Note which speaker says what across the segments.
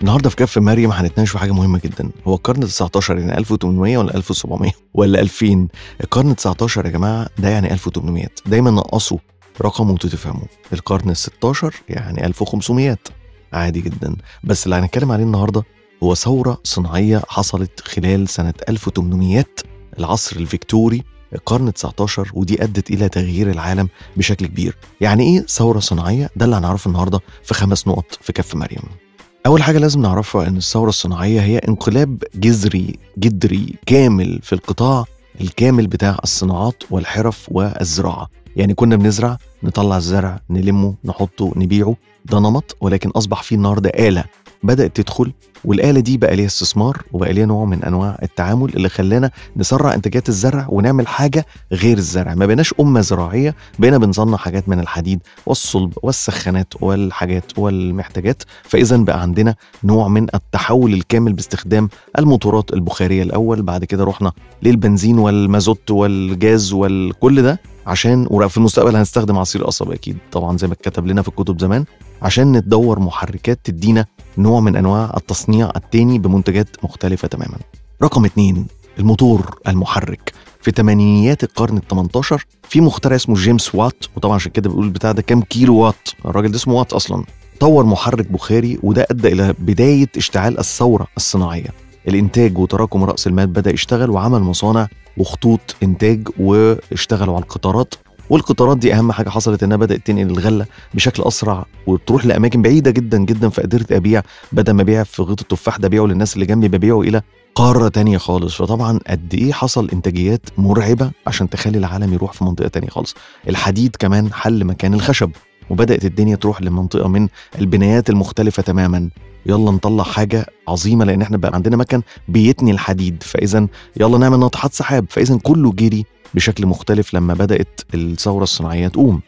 Speaker 1: النهارده في كف مريم هنتناقش في حاجة مهمة جدا. هو القرن 19 يعني 1800 ولا 1700 ولا 2000 القرن 19 يا جماعة ده يعني 1800 دايما نقصوا رقم وانتوا تفهموا. القرن ال 16 يعني 1500 عادي جدا. بس اللي هنتكلم عليه النهارده هو ثورة صناعية حصلت خلال سنة 1800 العصر الفيكتوري القرن 19 ودي أدت إلى تغيير العالم بشكل كبير. يعني إيه ثورة صناعية؟ ده اللي هنعرفه النهارده في خمس نقط في كف مريم. أول حاجة لازم نعرفها إن الثورة الصناعية هي انقلاب جذري جدري كامل في القطاع الكامل بتاع الصناعات والحرف والزراعة. يعني كنا بنزرع نطلع الزرع نلمه نحطه نبيعه. ده نمط ولكن أصبح فيه النهاردة آلة. بدأت تدخل والآلة دي بقى ليها استثمار وبقى ليها نوع من أنواع التعامل اللي خلانا نسرع إنتاجات الزرع ونعمل حاجة غير الزرع. ما بقيناش أمة زراعية بقينا بنصنع حاجات من الحديد والصلب والسخانات والحاجات والمحتاجات. فإذا بقى عندنا نوع من التحول الكامل باستخدام الموتورات البخارية الأول بعد كده رحنا للبنزين والمازوت والجاز وكل ده عشان وفي المستقبل هنستخدم عصير قصب أكيد طبعا زي ما اتكتب لنا في الكتب زمان عشان ندور محركات تدينا نوع من أنواع التصنيع التاني بمنتجات مختلفة تماما. رقم اتنين الموتور المحرك. في ثمانينيات القرن ال 18 في مخترع اسمه جيمس وات وطبعا عشان كده بيقول البتاع ده كام كيلو وات؟ الراجل ده اسمه وات أصلا. طور محرك بخاري وده أدى إلى بداية اشتعال الثورة الصناعية. الإنتاج وتراكم رأس المال بدأ يشتغل وعمل مصانع وخطوط إنتاج واشتغلوا على القطارات. والقطارات دي أهم حاجة حصلت إنها بدأت تنقل الغلة بشكل أسرع وتروح لأماكن بعيدة جدا جدا فقدرت أبيع بدل ما أبيع في غيط التفاح ده أبيعه للناس اللي جنبي ببيعه إلى قارة تانية خالص. فطبعا قد إيه حصل إنتاجيات مرعبة عشان تخلي العالم يروح في منطقة تانية خالص. الحديد كمان حل مكان الخشب. وبدأت الدنيا تروح لمنطقة من البنايات المختلفة تماما. يلا نطلع حاجة عظيمة لأن إحنا بقى عندنا مكن بيتني الحديد. فاذا يلا نعمل ناطحات سحاب. فاذا كله جري بشكل مختلف لما بدأت الثورة الصناعية تقوم.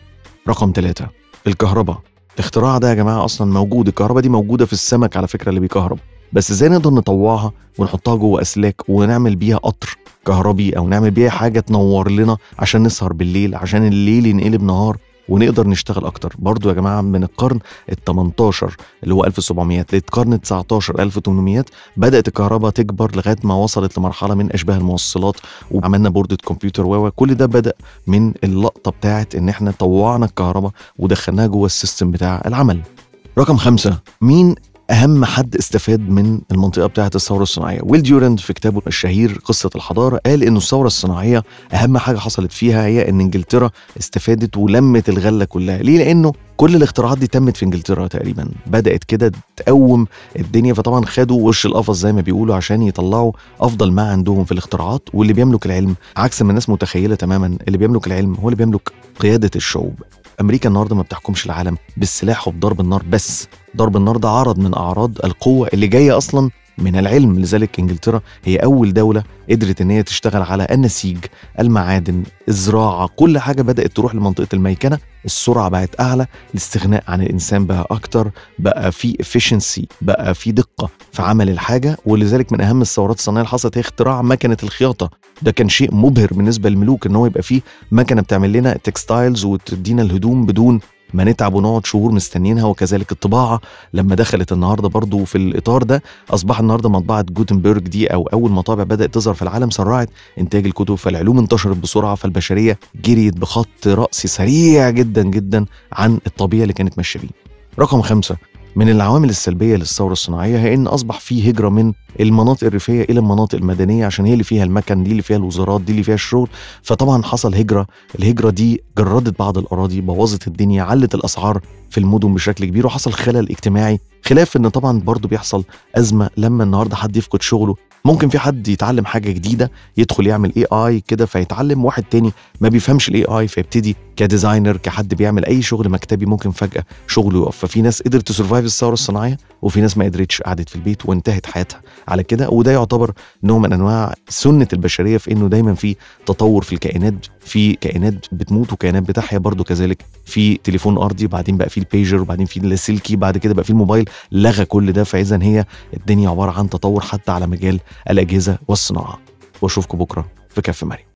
Speaker 1: رقم ثلاثة الكهرباء. الاختراع ده يا جماعة أصلا موجود. الكهرباء دي موجودة في السمك على فكرة اللي بيكهرب. بس إزاي نقدر نطوعها ونحطها جوه أسلاك ونعمل بيها قطر كهربي أو نعمل بيها حاجة تنور لنا عشان نسهر بالليل عشان الليل ينقلب نهار؟ ونقدر نشتغل أكتر. برضو يا جماعة من القرن ال 18 اللي هو 1700 للقرن ال 19 1800 بدأت الكهرباء تكبر لغاية ما وصلت لمرحلة من أشباه الموصلات وعملنا بوردة كمبيوتر و كل ده بدأ من اللقطة بتاعت إن إحنا طوعنا الكهرباء ودخلناها جوه السيستم بتاع العمل. رقم خمسة مين أهم حد استفاد من المنطقة بتاعة الثورة الصناعية. ويل ديورند في كتابه الشهير قصة الحضارة قال إنه الثورة الصناعية أهم حاجة حصلت فيها هي إن إنجلترا استفادت ولمت الغلة كلها. ليه؟ لأنه كل الاختراعات دي تمت في إنجلترا تقريبا. بدأت كده تقوم الدنيا فطبعا خدوا وش القفص زي ما بيقولوا عشان يطلعوا أفضل ما عندهم في الاختراعات. واللي بيملك العلم عكس ما الناس متخيلة تماما اللي بيملك العلم هو اللي بيملك قيادة الشعوب. أمريكا النهارده ما بتحكمش العالم بالسلاح وبضرب النار بس ضرب النار ده عرض من أعراض القوة اللي جاية أصلا من العلم. لذلك إنجلترا هي أول دولة قدرت إن هي تشتغل على النسيج المعادن الزراعة كل حاجة بدأت تروح لمنطقة الميكنة. السرعة بقت أعلى الاستغناء عن الإنسان بقى أكتر بقى في افشنسي بقى في دقة في عمل الحاجة. ولذلك من أهم الثورات الصناعية اللي حصلت هي اختراع مكنة الخياطة. ده كان شيء مبهر بالنسبة للملوك إن هو يبقى فيه مكنة بتعمل لنا textiles وتدينا الهدوم بدون ما نتعب ونقعد شهور مستنيينها وكذلك الطباعة لما دخلت النهارده برضو في الإطار ده اصبح النهارده مطبعة جوتنبرج دي أو أول مطابع بدأت تظهر في العالم سرعت إنتاج الكتب فالعلوم انتشرت بسرعة فالبشرية جريت بخط رأسي سريع جدا جدا عن الطبيعة اللي كانت ماشية بيه. رقم خمسة من العوامل السلبية للثورة الصناعية هي إن أصبح في هجرة من المناطق الريفية إلى المناطق المدنية عشان هي اللي فيها المكن دي اللي فيها الوزارات دي اللي فيها الشغل. فطبعا حصل هجرة الهجرة دي جردت بعض الأراضي بوظت الدنيا علت الأسعار في المدن بشكل كبير وحصل خلل اجتماعي. خلاف إن طبعا برضه بيحصل أزمة لما النهارده حد يفقد شغله. ممكن في حد يتعلم حاجة جديدة يدخل يعمل AI كده فيتعلم واحد تاني ما بيفهمش ال AI فيبتدي ك designer كحد بيعمل أي شغل مكتبي ممكن فجأة شغله يقف. ففي ناس قدرت ت survive الثورة الصناعية وفي ناس ما قدرتش قعدت في البيت وانتهت حياتها. على كده وده يعتبر نوع من أنواع سنة البشرية في إنه دايما في تطور في الكائنات في كائنات بتموت وكائنات بتحيا برضه كذلك. في تليفون أرضي وبعدين بقى في البيجر وبعدين في اللاسلكي بعد كده بقى في الموبايل. لغى كل ده فاذا هي الدنيا عبارة عن تطور حتى على مجال الأجهزة والصناعة. وأشوفكم بكرة في كف مريم.